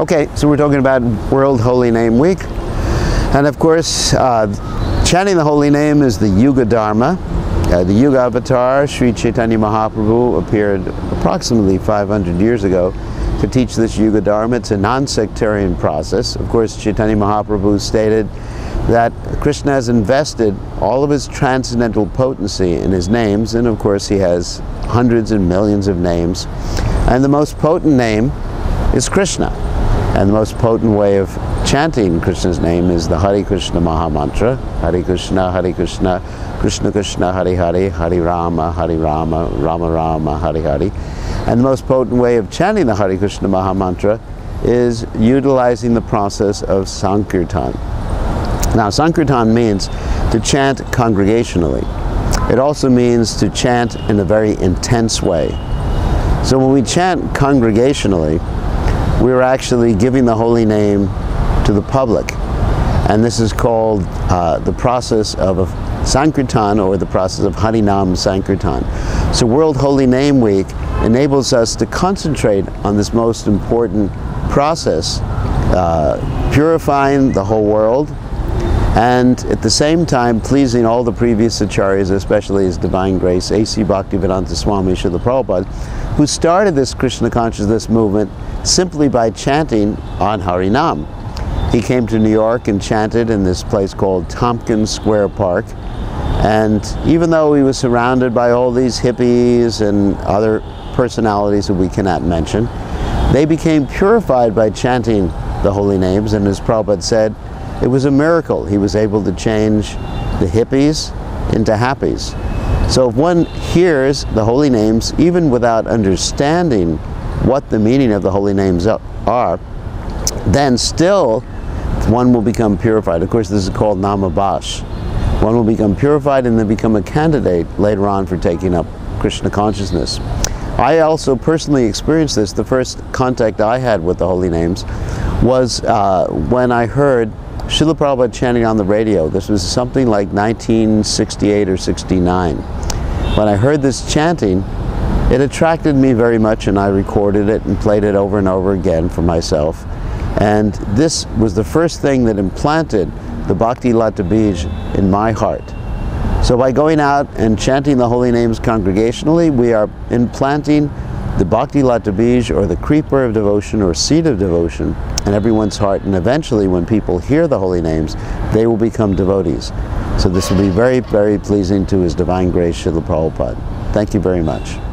Okay, so we're talking about World Holy Name Week. And of course, uh, chanting the holy name is the Yuga Dharma. Uh, the Yuga Avatar, Sri Chaitanya Mahaprabhu, appeared approximately 500 years ago to teach this Yuga Dharma. It's a non-sectarian process. Of course, Chaitanya Mahaprabhu stated that Krishna has invested all of his transcendental potency in his names, and of course he has hundreds and millions of names. And the most potent name is Krishna. And the most potent way of chanting Krishna's name is the Hare Krishna Maha Mantra. Hare Krishna, Hare Krishna, Krishna Krishna, Hare Hare, Hare Rama, Hare Rama, Rama Rama, Hare Hare. And the most potent way of chanting the Hare Krishna Maha Mantra is utilizing the process of Sankirtan. Now, Sankirtan means to chant congregationally. It also means to chant in a very intense way. So when we chant congregationally, we're actually giving the holy name to the public. And this is called uh, the process of Sankirtan or the process of Harinam Sankirtan. So World Holy Name Week enables us to concentrate on this most important process, uh, purifying the whole world, and at the same time pleasing all the previous acharyas, especially His Divine Grace, A.C. Bhaktivedanta Swami Srila Prabhupada, who started this Krishna consciousness movement simply by chanting on Harinam. He came to New York and chanted in this place called Tompkins Square Park. And even though he was surrounded by all these hippies and other personalities that we cannot mention, they became purified by chanting the holy names. And as Prabhupada said, it was a miracle. He was able to change the hippies into happies. So if one hears the holy names, even without understanding what the meaning of the holy names are, then still one will become purified. Of course, this is called namabash. One will become purified and then become a candidate later on for taking up Krishna consciousness. I also personally experienced this. The first contact I had with the holy names was uh, when I heard Srila Prabhupada chanting on the radio. This was something like 1968 or 69. When I heard this chanting, it attracted me very much and I recorded it and played it over and over again for myself. And this was the first thing that implanted the Bhakti Lata Bij in my heart. So by going out and chanting the holy names congregationally, we are implanting the Bhakti Lata Bij or the creeper of devotion or seed of devotion in everyone's heart and eventually when people hear the holy names they will become devotees. So this will be very very pleasing to His Divine Grace Srila Prabhupada. Thank you very much.